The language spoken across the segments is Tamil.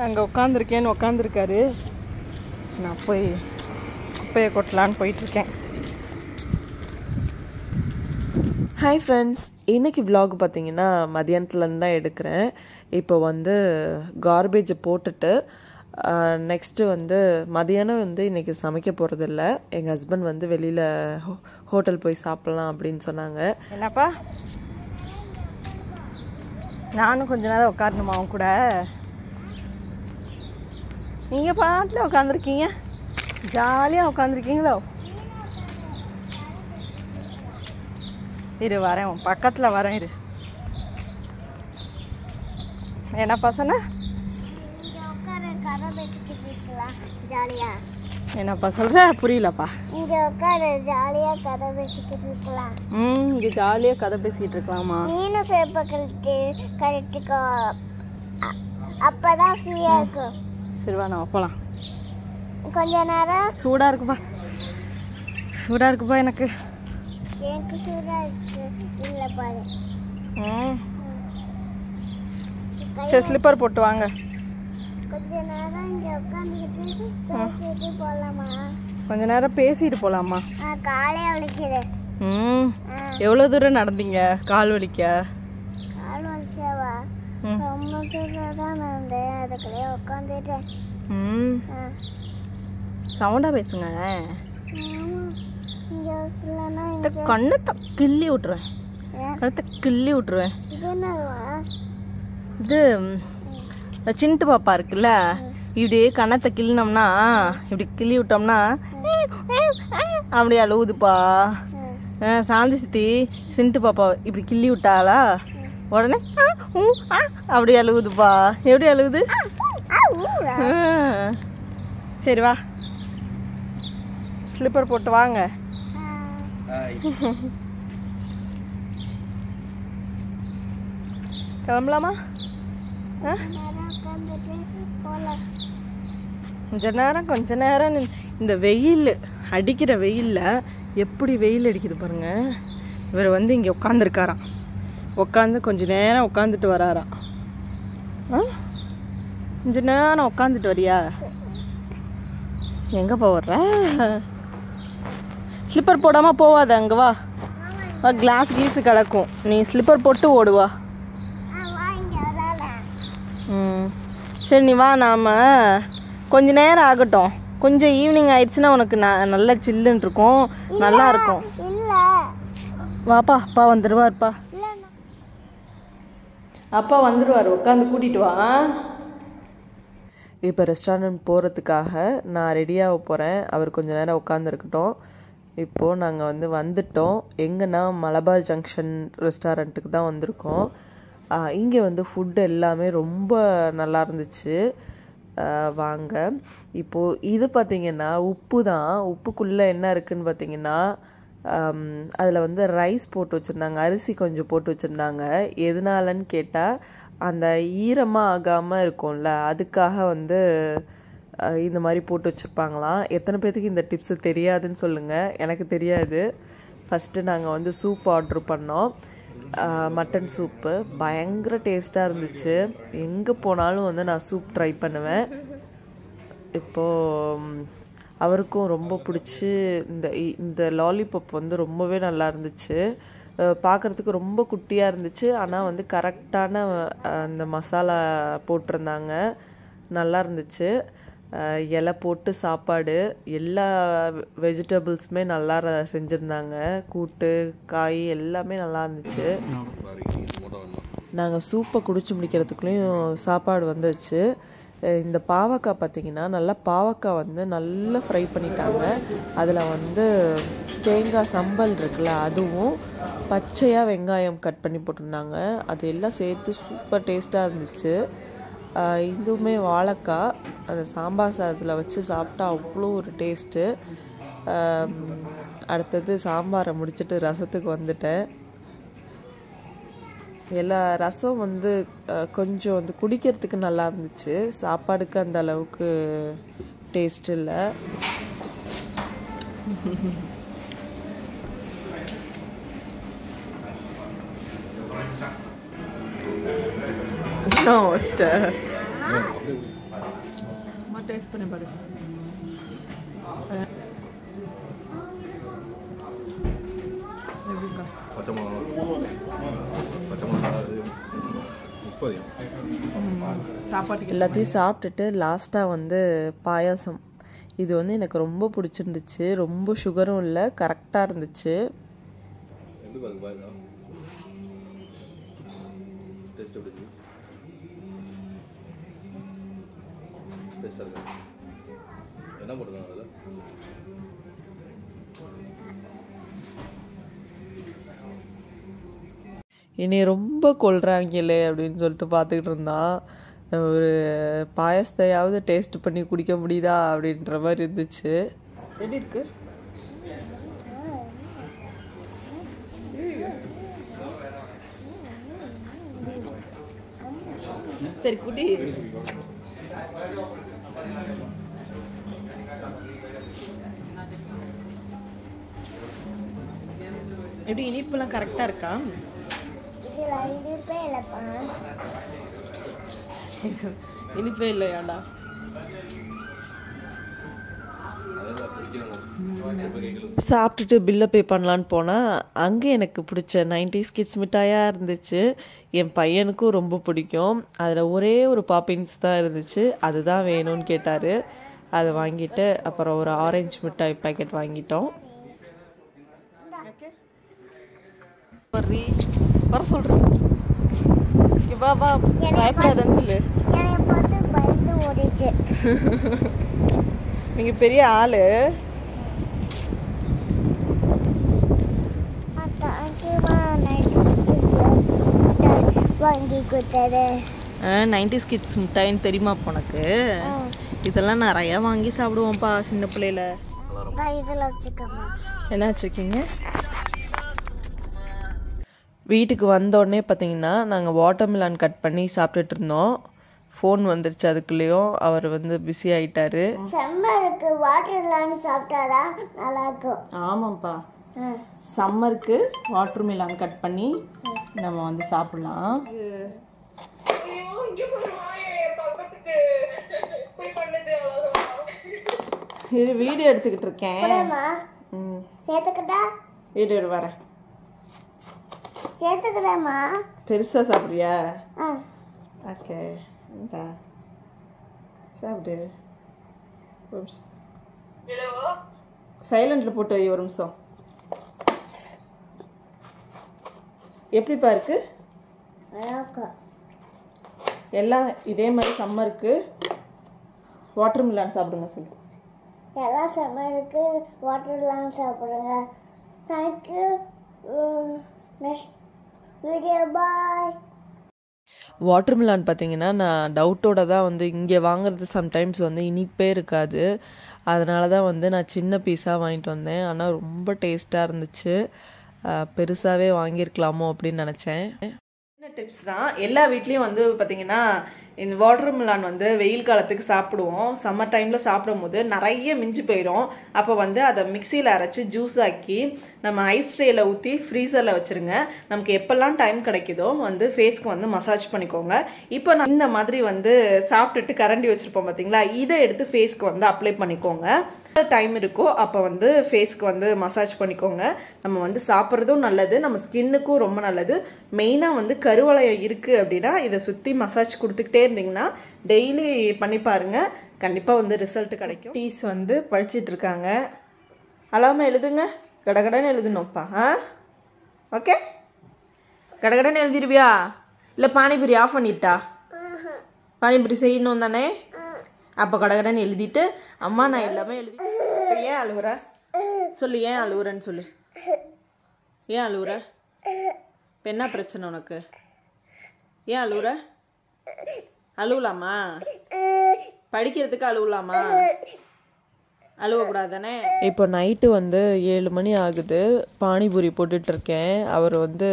அங்கே உட்காந்துருக்கேன்னு உட்காந்துருக்காரு நான் போய் குப்பையை கொட்டலான்னு போயிட்டுருக்கேன். ஹாய் ஃப்ரெண்ட்ஸ் இன்னைக்கு vlog பார்த்தீங்கன்னா மதியானத்துலேருந்து தான் எடுக்கிறேன். இப்போ வந்து கார்பேஜை போட்டுட்டு நெக்ஸ்ட்டு வந்து மதியானம் வந்து இன்றைக்கி சமைக்க போகிறதில்ல எங்கள் ஹஸ்பண்ட் வந்து வெளியில் ஹோட்டல் போய் சாப்பிட்லாம் அப்படின்னு சொன்னாங்க. என்னப்பா? நானும் கொஞ்ச நேரம் உட்காரணுமா அவன் கூட? நீங்கள் பாட்டில் உட்காந்துருக்கீங்க ஜாலியாக உட்காந்துருக்கீங்களோ இரு வரேன் உன் பக்கத்தில் வரேன் இரு. என்ன பசங்க? ஜாலியா? என்னப்பா சொல்கிற புரியலப்பா. இங்க உட்கார ஜாலியா கதை பேசிக்கிட்டு இருக்கலாம் ம் இங்கே ஜாலியாக கதை பேசிக்கிட்டு இருக்கலாமா? நீனும் செருப்பை கழட்டு கழட்டிக்கோ. அ- அப்பதான் ஃப்ரீயா இருக்கும். சரி வா நம்ம போகலாம் கொஞ்ச நேரம். சூடாக இருக்குப்பா. சூடாக இருக்குப்பா எனக்கு. எனக்கு சூடா இருக்கு. சரி ஸ்லிப்பர் போட்டு வாங்க. கொஞ்ச நேரம் பேசிட்டு போலாமா? வலிக்கிறேன் ம். எவ்வளோ தூரம் நடந்தீங்க? கால் வலிக்க கால் வலிச்சவா ம். ரொம்ப தூரம் தான் நடந்தேன் அதுக்குள்ளே உட்காந்துட்டேன் ம். சவுண்டாக பேசுங்க. கண்ணத்தை கிள்ளி விட்ருவேன்? கழுத்தை கிள்ளி விட்ருவேன் இது சின்ட்டு பாப்பா இருக்குல்ல இப்படியே கண்ணத்தை கிள்ளினோம்னா இப்படி கிள்ளி விட்டோம்னா அப்படி அழுவுதுப்பா. சாந்தி சித்தி சின்ட்டு பாப்பா இப்படி கிள்ளி விட்டாளா? உடனே ஆ, ஊ, ஆ, அப்படி அழுவுதுப்பா எப்படி அழுவுது ஆ. சரி வா. ஸ்லிப்பர் போட்டு வாங்க. கிளம்பலாமா? கொஞ்ச நேரம் கொஞ்ச நேரம் இந்த வெயில் அடிக்கிற வெயிலில் எப்படி வெயில் அடிக்குது பாருங்க. இவர் வந்து இங்கே உட்காந்துருக்காராம் உட்காந்து கொஞ்ச நேரம் உட்காந்துட்டு வராராம். ஆ? கொஞ்ச நேரம் உட்காந்துட்டு வரியா? எங்கே வர்ற? ஸ்லிப்பர் போடாமல் போவாத அங்கே வா. வா கிளாஸ் கீஸு கிடக்கும். நீ ஸ்லிப்பர் போட்டு ஓடுவா ம். சரி நீ வா நாம கொஞ்ச நேரம் ஆகட்டும். கொஞ்சம் ஈவினிங் ஆயிடுச்சுன்னா உனக்கு ந நல்ல சில்லுன்னு இருக்கும் நல்லா இருக்கும். வாப்பா அப்பா வந்துடுவார்ப்பா அப்பா வந்துடுவார் உட்காந்து கூட்டிகிட்டு வா. இப்போ ரெஸ்டாரண்ட் போகிறதுக்காக நான் ரெடியாக போகிறேன் அவர் கொஞ்சம் நேரம் உட்காந்துருக்கட்டும் இப்போது நாங்கள் வந்து வந்துட்டோம். எங்கன்னா மலபார் ஜங்ஷன் ரெஸ்டாரண்ட்டுக்கு தான் வந்திருக்கோம். இங்கே வந்து ஃபுட் எல்லாமே ரொம்ப நல்லா இருந்துச்சு. வாங்க. இப்போது இது பார்த்திங்கன்னா உப்பு தான். உப்புக்குள்ளே என்ன இருக்குதுன்னு பார்த்தீங்கன்னா அதில் வந்து ரைஸ் போட்டு வச்சுருந்தாங்க அரிசி கொஞ்சம் போட்டு வச்சுருந்தாங்க. எதனாலன்னு கேட்டால் அந்த ஈரமாக ஆகாமல் இருக்கும்ல அதுக்காக வந்து இந்த மாதிரி போட்டு வச்சுருப்பாங்களாம். எத்தனை பேர்த்துக்கு இந்த டிப்ஸு தெரியாதுன்னு சொல்லுங்கள் எனக்கு தெரியாது. ஃபஸ்ட்டு நாங்கள் வந்து சூப் ஆர்டர் பண்ணோம். மட்டன் சூப்பு பயங்கர டேஸ்ட்டாக இருந்துச்சு. எங்கே போனாலும் வந்து நான் சூப் ட்ரை பண்ணுவேன். இப்போது அவருக்கும் ரொம்ப பிடிச்சி இந்த இந்த லாலிபாப் வந்து ரொம்பவே நல்லா இருந்துச்சு. பார்க்குறதுக்கு ரொம்ப குட்டியாக இருந்துச்சு. ஆனால் வந்து கரெக்டான அந்த மசாலா போட்டிருந்தாங்க. நல்லா இருந்துச்சு. இலை போட்டு சாப்பாடு எல்லா வெஜிடபிள்ஸுமே நல்லா செஞ்சுருந்தாங்க. கூட்டு காய் எல்லாமே நல்லா இருந்துச்சு. நாங்கள் சூப்பை குடிச்சு முடிக்கிறதுக்குள்ளேயும் சாப்பாடு வந்துருச்சு. இந்த பாவக்காய் பார்த்தீங்கன்னா நல்லா பாவக்காய் வந்து நல்லா ஃப்ரை பண்ணிட்டாங்க. அதில் வந்து தேங்காய் சம்பல் இருக்குல்ல அதுவும் பச்சையாக வெங்காயம் கட் பண்ணி போட்டிருந்தாங்க. அது எல்லாம் சேர்த்து சூப்பர் டேஸ்ட்டாக இருந்துச்சு. இதுவுமே வாழைக்காய். அந்த சாம்பார் சாதத்தில் வச்சு சாப்பிட்டா அவ்வளோ ஒரு டேஸ்ட்டு அடுத்தது சாம்பாரை முடிச்சுட்டு ரசத்துக்கு வந்துட்டேன். எல்லா ரசம் வந்து கொஞ்சம் வந்து குடிக்கிறதுக்கு நல்லா இருந்துச்சு. சாப்பாடுக்கு அந்த அளவுக்கு டேஸ்ட் இல்லை. டேஸ்ட் பண்ணி பாரு. பச்சை மிளகா பச்சை மிளகா முப்பது சாப்பாட்டுக்கு எல்லாத்தையும் சாப்பிட்டுட்டு லாஸ்ட்டாக வந்து பாயாசம். இது வந்து எனக்கு ரொம்ப பிடிச்சிருந்துச்சு. ரொம்ப சுகரும் இல்லை கரெக்டாக இருந்துச்சு. என்ன பாருங்க என்னை ரொம்ப கொள்கிறாங்களே அப்படின்னு சொல்லிட்டு பார்த்துக்கிட்டு இருந்தான். ஒரு பாயசத்தையாவது டேஸ்ட் பண்ணி குடிக்க முடியுதா அப்படின்ற மாதிரி இருந்துச்சு. எப்படி இருக்கு? சரி குடி. எப்படி இனிப்புலாம் கரெக்டாக இருக்கா? இனிப்பே இல்லப்பா இனிப்பே இல்லையாடா சாப்பிட்டுட்டு பில்லை பே பண்ணலான்னு போனால் அங்கே எனக்கு பிடிச்ச நைன்டிஸ் கிட்ஸ் மிட்டாயாக இருந்துச்சு. என் பையனுக்கும் ரொம்ப பிடிக்கும். அதில் ஒரே ஒரு பாப்பின்ஸ் தான் இருந்துச்சு. அதுதான் வேணும்னு கேட்டார். அதை வாங்கிட்டு அப்புறம் ஒரு ஆரஞ்சு மிட்டாய் பேக்கெட் வாங்கிட்டோம். வர்றி வர சொல்கிறேன் வா வா. பயப்படாதன்னு சொல்லு. நீங்கள் பெரிய ஆள். வாங்கி கொடுத்தது. நைன்டிஸ் கிட்ஸ் மிட்டாயின்னு தெரியுமா உனக்கு? இதெல்லாம் நிறையா வாங்கி சாப்பிடுவோம்ப்பா சின்ன பிள்ளையில. என்ன வச்சுருக்கீங்க? வீட்டுக்கு வந்தோடனே பார்த்தீங்கன்னா நாங்கள் வாட்டர்மிலான் கட் பண்ணி சாப்பிட்டுட்டு இருந்தோம். ஃபோன் வந்துருச்சு அதுக்குள்ளேயும் அவர் வந்து பிஸி ஆயிட்டாரு. செம்மருக்கு வாட்டர் இல்லான்னு சாப்பிட்டாதான் நல்லா இருக்கும். ஆமாம்ப்பா. சம்மருக்கு வாட்டர் மிலான் கட் பண்ணி நம்ம வந்து சாப்பிடலாம். இது வீடியோ எடுத்துக்கிட்டு இருக்கேன். அம்மா ம். சேர்த்துக்கிட்டா வீடியோ வரேன். சேர்த்துக்கிறேம்மா பெருசாக சாப்பிட்றியா? ஓகே இந்தா. சாப்பிடு. சைலண்டில் போட்டு வை ஒரு நிமிஷம். எப்படிப்பா இருக்கு? எல்லாம் இதே மாதிரி சம்மருக்கு வாட்டர் மிலான் சாப்பிடுங்க சொல்லு. எல்லா செம்மருக்கு வாட்டர் இல்லாமல் சாப்பிடுங்க. Thank you next video bye watermelon பார்த்தீங்கன்னா நான் டவுட்டோட தான் வந்து இங்கே வாங்குறது சம்டைம்ஸ் வந்து இனிப்பே இருக்காது. அதனால தான் வந்து நான் சின்ன பீஸாக வாங்கிட்டு வந்தேன். ஆனால் ரொம்ப டேஸ்ட்டாக இருந்துச்சு. பெருசாகவே வாங்கியிருக்கலாமோ அப்படின்னு நினச்சேன். சின்ன டிப்ஸ் தான்? எல்லா வீட்லேயும் வந்து பார்த்தீங்கன்னா இந்த வாட்டர் மிலான் வந்து வெயில் காலத்துக்கு சாப்பிடுவோம். சம்மர் டைமில் சாப்பிடும்போது நிறைய மிஞ்சி போயிடும் அப்போ வந்து அதை மிக்சியில் அரைச்சி ஜூஸ் ஆக்கி நம்ம ஐஸ் ட்ரேயில் ஊற்றி ஃப்ரீசரில் வச்சுருங்க. நமக்கு எப்போல்லாம் டைம் கிடைக்குதோ வந்து ஃபேஸ்க்கு வந்து மசாஜ் பண்ணிக்கோங்க. இப்போ நான் இந்த மாதிரி வந்து சாப்பிட்டுட்டு கரண்டி வச்சுருப்போம் பார்த்தீங்களா இதை எடுத்து ஃபேஸ்க்கு வந்து அப்ளை பண்ணிக்கோங்க. டைம் இருக்கோ அப்போ வந்து ஃபேஸ்க்கு வந்து மசாஜ் பண்ணிக்கோங்க. நம்ம வந்து சாப்பிட்றதும் நல்லது நம்ம ஸ்கின்னுக்கும் ரொம்ப நல்லது. மெயினாக வந்து கருவளையம் இருக்குது அப்படின்னா இதை சுற்றி மசாஜ் கொடுத்துக்கிட்டே இருந்தீங்கன்னா டெய்லி பண்ணி பாருங்க. கண்டிப்பாக வந்து ரிசல்ட் கிடைக்கும். டீஸ் வந்து படிச்சிட்டு இருக்காங்க. அழாமல் எழுதுங்க. கடகடன்னு எழுதணும்ப்பா ஆ? ஓகே கடகடன்னு எழுதிருவியா? இல்லை பானிபூரி ஆஃப் பண்ணிட்டா? பானிபூரி செய்யணும் தானே? அப்போ கடகடன்னு எழுதிட்டு அம்மா நான் எல்லாமே எழுதி ஏன் அழுவுற? சொல்லு ஏன் அழுவுறன்னு சொல்லு. ஏன் அழுவுற? இப்போ என்ன பிரச்சனை உனக்கு? ஏன் அழுவுற? அழுவலாமா? படிக்கிறதுக்கு அழுவலாமா? அழுவக்கூடாது தானே இப்போ நைட்டு வந்து ஏழு மணி ஆகுது. பானிபூரி போட்டுட்ருக்கேன். அவர் வந்து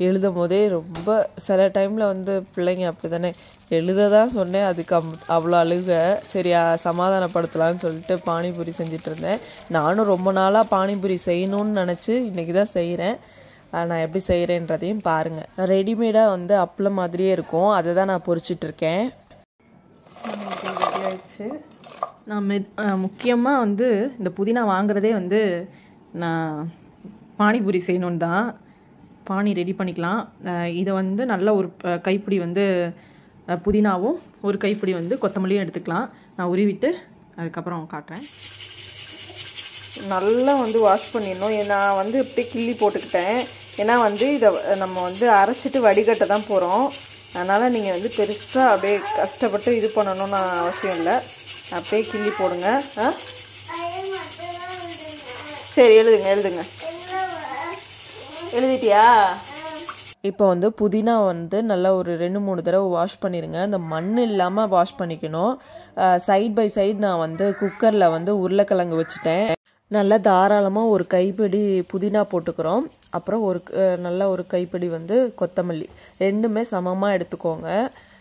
எழுதும் போதே ரொம்ப சில டைமில் வந்து பிள்ளைங்க அப்படி தானே எழுத தான் சொன்னேன். அதுக்கு அம் அவ்வளோ அழுக. சரி அ, சமாதானப்படுத்தலாம்னு சொல்லிட்டு பானிபூரி செஞ்சுட்டு இருந்தேன் நானும் ரொம்ப நாளாக பானிபூரி செய்யணும்னு நினச்சி இன்றைக்கி தான் செய்கிறேன் நான் எப்படி செய்கிறேன்றதையும் பாருங்கள் ரெடிமேடாக வந்து அப்பளம் மாதிரியே இருக்கும். அதை தான் நான் பொரிச்சிட்ருக்கேன். ஆயிடுச்சு. நான் மெ முக்கியமாக வந்து இந்த புதினா வாங்குறதே வந்து நான் பானிபூரி செய்யணுன்னு தான். பானி ரெடி பண்ணிக்கலாம். இதை வந்து நல்ல ஒரு கைப்பிடி வந்து புதினாவும் ஒரு கைப்பிடி வந்து கொத்தமல்லியும் எடுத்துக்கலாம். நான் உருவிட்டு அதுக்கப்புறம் காட்டுறேன். நல்லா வந்து வாஷ் பண்ணிடணும். நான் வந்து இப்படியே கிள்ளி போட்டுக்கிட்டேன். ஏன்னா வந்து இதை நம்ம வந்து அரைச்சிட்டு வடிகட்ட தான் போகிறோம் அதனால் நீங்கள் வந்து பெருசாக அப்படியே கஷ்டப்பட்டு இது பண்ணணும்னு அவசியம் இல்லை. அப்படியே கிள்ளி போடுங்க. ஆ? சரி எழுதுங்க எழுதுங்க. எழுதிட்டியா? இப்போ வந்து புதினா வந்து நல்லா ஒரு ரெண்டு மூணு தடவை வாஷ் பண்ணிடுங்க அந்த மண் இல்லாமல் வாஷ் பண்ணிக்கணும். சைட் பை சைடு நான் வந்து குக்கரில் வந்து உருளைக்கிழங்கு வச்சுட்டேன். நல்லா தாராளமாக ஒரு கைப்பிடி புதினா போட்டுக்கிறோம். அப்புறம் ஒரு நல்ல ஒரு கைப்பிடி வந்து கொத்தமல்லி. ரெண்டுமே சமமாக எடுத்துக்கோங்க.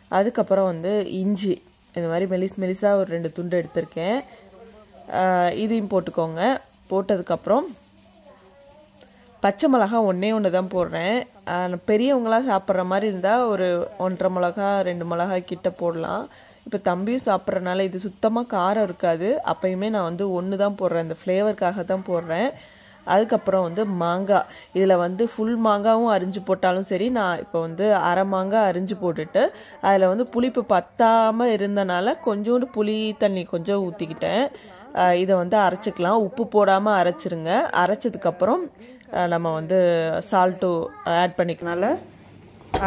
அதுக்கப்புறம் வந்து இஞ்சி. இந்த மாதிரி மெலிஸ் மெலிசாக ஒரு ரெண்டு துண்டு எடுத்திருக்கேன். இதையும் போட்டுக்கோங்க. போட்டதுக்கப்புறம் பச்சை மிளகா ஒன்றே ஒன்று தான் போடுறேன். பெரியவங்களாம் சாப்பிட்ற மாதிரி இருந்தால் ஒரு ஒன்றரை மிளகா ரெண்டு மிளகா கிட்ட போடலாம். இப்போ தம்பியும் சாப்பிட்றனால இது சுத்தமாக காரம் இருக்காது. அப்பயுமே நான் வந்து ஒன்று தான் போடுறேன். இந்த ஃப்ளேவருக்காக தான் போடுறேன். அதுக்கப்புறம் வந்து மாங்காய் இதில் வந்து ஃபுல் மாங்காவும் அரிஞ்சு போட்டாலும் சரி நான் இப்போ வந்து அரை மாங்காய் அரிஞ்சு போட்டுட்டு அதில் வந்து புளிப்பு பத்தாமல் இருந்தனால கொஞ்சோண்டு புளி தண்ணி கொஞ்சம் ஊற்றிக்கிட்டேன் இதை வந்து அரைச்சிக்கலாம். உப்பு போடாமல் அரைச்சிருங்க. அரைச்சதுக்கப்புறம் நம்ம வந்து சால்ட்டு ஆட் பண்ணிக்கனால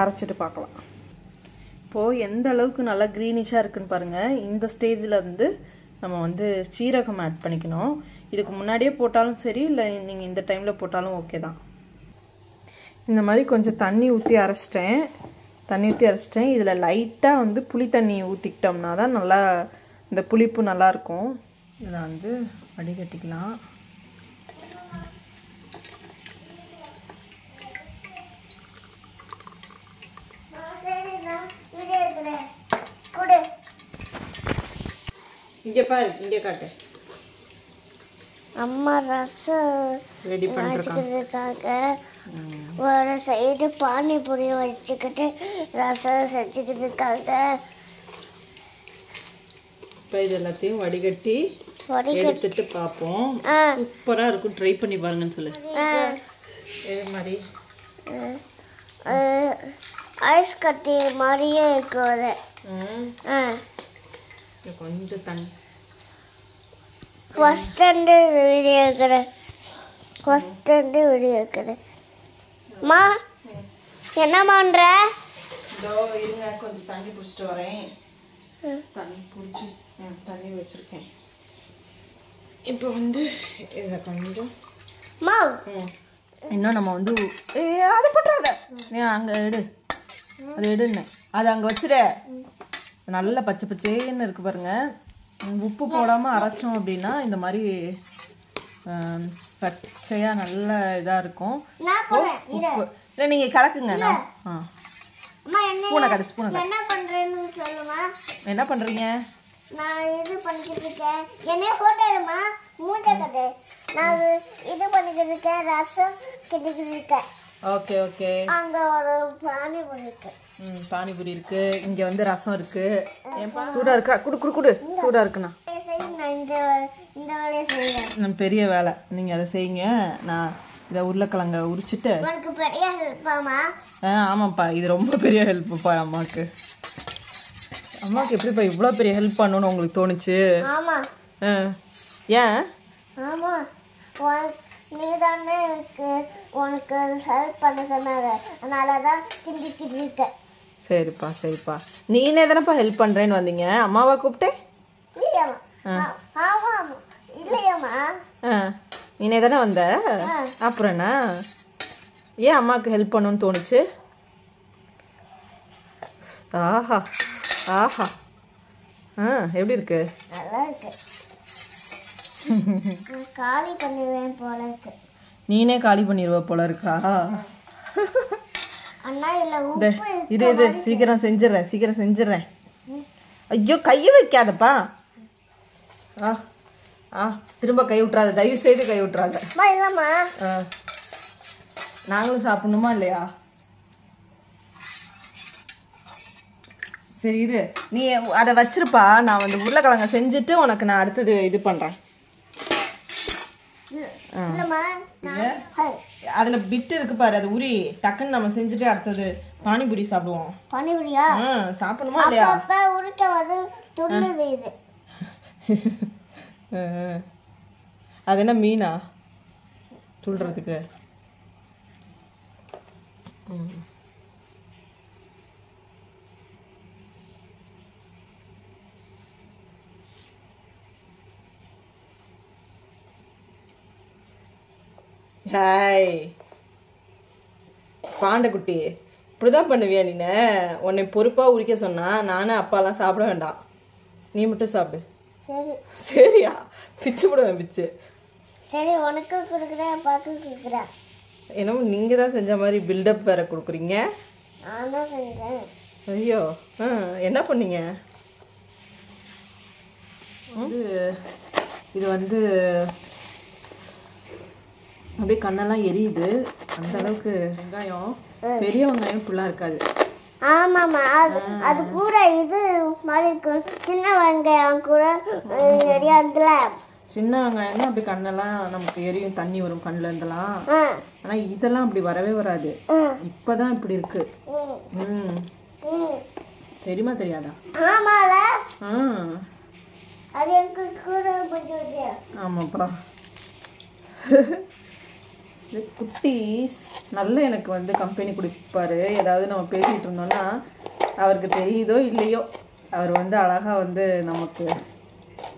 அரைச்சிட்டு பார்க்கலாம். இப்போது எந்த அளவுக்கு நல்லா க்ரீனிஷாக இருக்குன்னு பாருங்கள் இந்த ஸ்டேஜில் வந்து நம்ம வந்து சீரகம் ஆட் பண்ணிக்கணும். இதுக்கு முன்னாடியே போட்டாலும் சரி இல்லை நீங்கள் இந்த டைமில் போட்டாலும் ஓகே தான். இந்த மாதிரி கொஞ்சம் தண்ணி ஊற்றி அரைச்சிட்டேன். தண்ணி ஊற்றி அரைச்சிட்டேன். இதில் லைட்டாக வந்து புளி தண்ணி ஊற்றிக்கிட்டோம்னா தான் நல்லா இந்த புளிப்பு நல்லாயிருக்கும் இதில் வந்து வடிகட்டிக்கலாம். இங்கே பாரு இங்கே காட்டு. அம்மா ரசம் ரெடி பண்ணிருக்காங்க ஒரு சைடு பானிபூரி வச்சுக்கிட்டு ரசம் செஞ்சுக்கிறதுக்காக இப்போ இது எல்லாத்தையும் வடிகட்டி எடுத்துட்டு பார்ப்போம் சூப்பராக இருக்கும். ட்ரை பண்ணி பாருங்கன்னு சொல்லு. இதே மாதிரி. ஐஸ் கட்டி மாதிரியே இருக்கும் அது கொஞ்சம் தண்ணி. ஃபஸ்ட் வந்து வீடியோ இருக்கிறேன் ஃபஸ்ட் வந்து வீடியோ இருக்கிறேன் அம்மா என்ன பண்ணுற இதோ இருங்க கொஞ்சம் தண்ணி பிடிச்சிட்டு வரேன். தண்ணி பிடிச்சி ம், தண்ணி வச்சுருக்கேன். இப்போ வந்து இதை கொஞ்சம் அம்மா ம். இன்னும் நம்ம வந்து ஏ அதை பண்ணுறாத நீ அங்கே எடு. அது எடுன்னு. அது அங்கே வச்சிட நல்ல பச்சை பச்சேன்னு இருக்கு பாருங்க. ம், உப்பு போடாமல் அரைச்சோம் அப்படின்னா இந்த மாதிரி பச்சையாக நல்ல இதாக இருக்கும். உப்பு. இல்லை நீங்கள் கலக்குங்க ஆ. என்ன? ஸ்பூனை கட்டு ஸ்பூனை என்ன பண்ணுறேன்னு சொல்லுமா? என்ன பண்ணுறீங்க நான் இது பண்ணிக்கிட்டு இருக்கேன். என்னைய போட்டோ எடுமா மூஞ்ச கட்டு நான் இது பண்ணிக்கிட்டு இருக்கேன். ரசம் கிட்டிக்கிட்டு இருக்கேன். Okay okay. அங்கே ஒரு பானிபூரி இருக்கு. ம் பானிபூரி இருக்கு. இங்க வந்து ரசம் இருக்கு. சூடா இருக்கா? குடு குடு குடு. சூடா இருக்குண்ணா. நான் பெரிய வேலை. நீங்க அதை செய்யுங்க. நான் இதை உருளைக்கிழங்க உரிச்சிட்டு ஆ ஆமாப்பா. இது ரொம்ப பெரிய ஹெல்ப்புப்பா அம்மாவுக்கு அம்மாவுக்கு எப்படிப்பா இவ்வளோ பெரிய ஹெல்ப் பண்ணணும்னு உங்களுக்கு தோணுச்சு? ஆ. ஏன்? நீ தானே எனக்கு உனக்கு ஹெல்ப் பண்ண சொன்னாங்க. அதனால தான் கிண்டிக்கிட்டு இருக்க சரிப்பா சரிப்பா. நீனே தானேப்பா ஹெல்ப் பண்ணுறேன்னு வந்தீங்க? அம்மாவா கூப்பிட்டேன் இல்லையாம்மா. ஆ- ஆமா ஆமா இல்லையாம்மா. ஆ. நீனே தானே வந்த? அப்புறம் என்ன? ஏன் அம்மாவுக்கு ஹெல்ப் பண்ணணும்னு தோணுச்சு? ஆஹா ஆஹா. ஆ எப்படி இருக்கு? நல்லா இருக்கு. காலி பண்ணுவேன் போல இருக்கு. நீனே காலி பண்ணிடுவ போல இருக்கா? அண்ணா இல்ல இரு இரு சீக்கிரம் செஞ்சிடுறேன் சீக்கிரம் செஞ்சிடுறேன். ஐயோ கையை வைக்காதப்பா. ஆ ஆ திரும்ப கை விட்றாத தயவு செய்து கை விட்றாத நாங்களும் சாப்பிடணுமா இல்லையா? சரி இரு. நீ அதை வச்சிருப்பா. நான் வந்து உருளைக்கிழங்க செஞ்சுட்டு உனக்கு நான் அடுத்தது இது பண்ணுறேன் அதில் பிட்டு இருக்கு பாரு அது உரி டக்குன்னு நம்ம செஞ்சுட்டு அடுத்தது பானிபூரி சாப்பிடுவோம். பனிபுரியா? சாப்பிடணுமா இல்லையா? உருக்க வந்து துள்ளுது இது. அது என்ன மீனா? சொல்றதுக்கு ம். ஹாய். பாண்டக்குட்டி இப்படிதான் பண்ணுவியா நீ உன்னை பொறுப்பாக உரிக்க சொன்னா நானும் அப்பாலாம் சாப்பிட வேண்டாம். நீ மட்டும் சாப்பிடு. சரி. சரியா? பிச்சு போடுவேன் பிச்சு. சரி உனக்கு கொடுக்குறேன் அப்பாவுக்கு கொடுக்குறேன். என்னமோ நீங்கள் தான் செஞ்ச மாதிரி பில்டப் வேற கொடுக்குறீங்க. நான் தான் செஞ்சேன். ஐயோ ஆ என்ன பண்ணீங்க? வந்து இது வந்து அப்படியே கண்ணெல்லாம் எரியுது. அந்த அளவுக்கு வெங்காயம் பெரிய வெங்காயம் இப்படிலாம் இருக்காது. ஆமாம்மா அது அது கூட இது மாதிரி இருக்கும். சின்ன வெங்காயம் கூட இதுல சின்ன வெங்காயம் அப்படி கண்ணெல்லாம் நமக்கு எரியும் தண்ணி வரும் கண்ணுல இருந்தெல்லாம் ஆ. ஆனால் இதெல்லாம் அப்படி வரவே வராது. இப்போதான் இப்படி இருக்கு. ம். ம். ம். தெரியுமா தெரியாதா? ஆமால ஆ. அது எனக்கு கூட ஆமாப்பா. இது குட்டீஸ் நல்ல எனக்கு வந்து கம்பெனி கொடுப்பாரு. ஏதாவது நம்ம பேசிகிட்டு இருந்தோம்னா அவருக்கு தெரியுதோ இல்லையோ அவர் வந்து அழகாக வந்து நமக்கு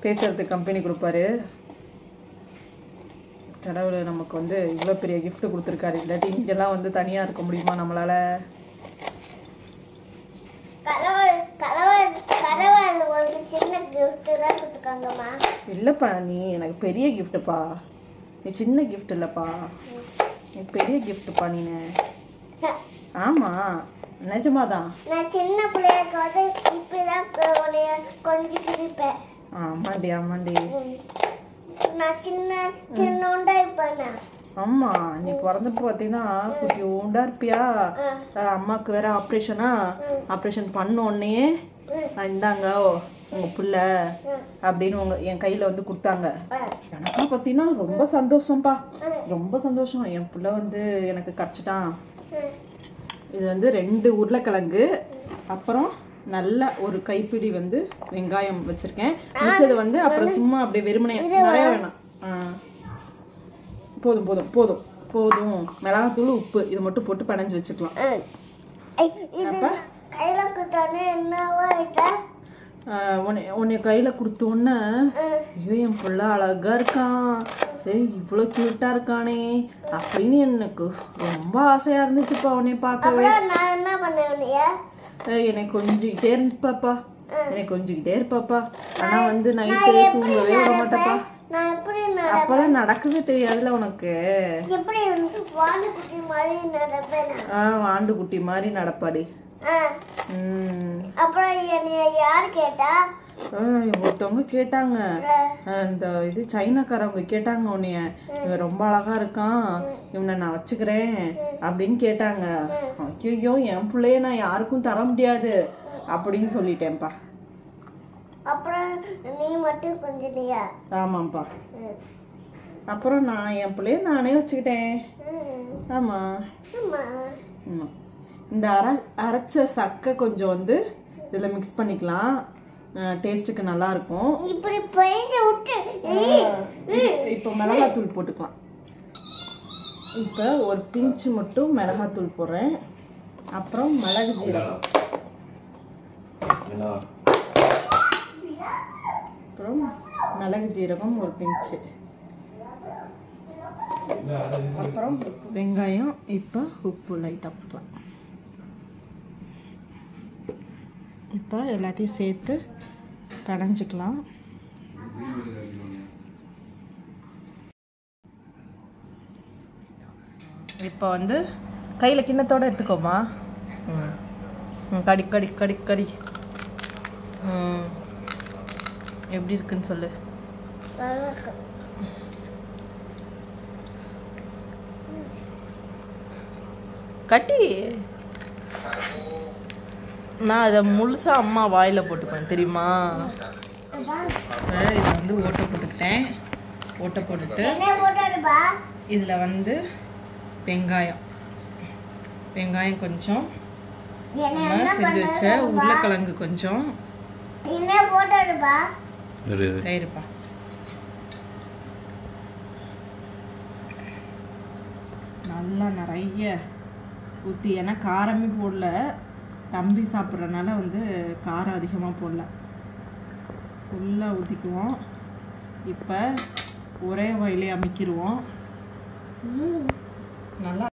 பேசுறதுக்கு கம்பெனி கொடுப்பாரு. கடவுள் நமக்கு வந்து இவ்வளோ பெரிய gift கொடுத்துருக்காரு. இல்லாட்டி இங்கெல்லாம் வந்து தனியாக இருக்க முடியுமா நம்மளால்? இல்லைப்பா நீ எனக்கு பெரிய கிஃப்ட்டுப்பா நீ சின்ன gift இல்லைப்பா. நீ பெரிய கிஃப்ட்டுப்பா நீனு. ஆமாம் நிஜமாதான். நான் சின்ன பிள்ளைக்கு வந்து இப்படிதான் உன்னைய கொஞ்சம் பிடிப்பேன் ஆமாண்டி ஆமாண்டி. நான் சின்ன சின்னோண்டா இருப்பேன். ஆமா நீ பிறந்தப்ப பார்த்தீங்கன்னா குட்டி ஊண்டா இருப்பியா? அம்மாவுக்கு வேற ஆப்ரேஷனா ஆப்ரேஷன் பண்ண உடனே இந்தாங்க. உங்க புள்ள அப்படின்னு உங்க என் கையில வந்து கொடுத்தாங்க. எனக்கா பார்த்தீங்கன்னா ரொம்ப சந்தோஷம்ப்பா ரொம்ப சந்தோஷம். என் புள்ள வந்து எனக்கு கிடச்சிட்டான். இது வந்து ரெண்டு உருளைக்கிழங்கு அப்புறம் நல்ல ஒரு கைப்பிடி வந்து வெங்காயம் வச்சிருக்கேன். மிச்சது வந்து அப்புறம் சும்மா அப்படியே வெறுமனே நிறைய வேணாம். போதும் போதும் போதும். போதும். மிளகாத்தூள் உப்பு. இது மட்டும் போட்டு பிணைஞ்சு வச்சுக்கலாம். ம். உன்னை உன்னை கையில கொடுத்தோன்னே ஐயோ என் புள்ள அழகா இருக்கான். ஏய் இவ்வளோ கியூட்டா இருக்கானே. அப்படின்னு எனக்கு ரொம்ப ஆசையா இருந்துச்சுப்பா உன்னை பார்க்கவே. என்ன கொஞ்சிக்கிட்டே இருப்பாப்பா. என்னை கொஞ்சிக்கிட்டே இருப்பாப்பா. ஆனா வந்து நைட்டு தூங்கவே விட மாட்டப்பா. அப்பெல்லாம் நடக்கவே தெரியாதுல உனக்கு. வாண்டு குட்டி மாதிரி நடப்பாடி. அப்புறம் என்னைய யார் கேட்டா? ஒருத்தவங்க கேட்டாங்க. இந்த இது சைனாக்காரவங்க கேட்டாங்க உன்னைய. இவன் ரொம்ப அழகா இருக்கான். இவனை நான் வச்சுக்கிறேன் அப்படின்னு கேட்டாங்க. ஐயோ என் பிள்ளைய நான் யாருக்கும் தர முடியாது அப்படின்னு சொல்லிட்டேன்ப்பா. அப்புறம் நீ மட்டும் ஆமாம்ப்பா. அப்புறம் நான் என் பிள்ளைய நானே வச்சுக்கிட்டேன். ம். ஆமா. ஆமா. ஆமா. இந்த அரை அரைச்ச சக்கை கொஞ்சம் வந்து இதில் மிக்ஸ் பண்ணிக்கலாம். டேஸ்ட்டுக்கு நல்லா இருக்கும் இப்படி பெய்ஞ்சு விட்டு இப்போ மிளகாத்தூள் போட்டுக்கலாம். இப்போ ஒரு பிஞ்சு மட்டும் மிளகாத்தூள் போடுறேன். அப்புறம் மிளகு ஜீரகம். அப்புறம் மிளகு ஜீரகம் ஒரு பிஞ்சு. அப்புறம் வெங்காயம் இப்போ உப்பு லைட்டாக போட்டுக்கலாம். இப்போ எல்லாத்தையும் சேர்த்து கடைஞ்சிக்கலாம். இப்போ வந்து கையில் கிண்ணத்தோட எடுத்துக்கோமா? ம். கடி கடி கடி கடி. எப்படி இருக்குன்னு சொல்லு. கட்டி. நான் அதை முழுசாக அம்மா வாயில் போட்டுப்பேன் தெரியுமா? இதை வந்து ஓட்டை போட்டுக்கிட்டேன். ஓட்டை போட்டுட்டு இதில் வந்து வெங்காயம். வெங்காயம் கொஞ்சம். செஞ்சு வச்ச உருளைக்கிழங்கு கொஞ்சம். தயிருப்பா நல்லா நிறைய ஊற்றி ஏன்னா காரமே போடல. தம்பி சாப்பிட்றனால வந்து காரம் அதிகமாக போடல. ஃபுல்லாக ஊற்றிக்குவோம் இப்போ ஒரே வாயிலே அமைக்கிடுவோம். நல்லா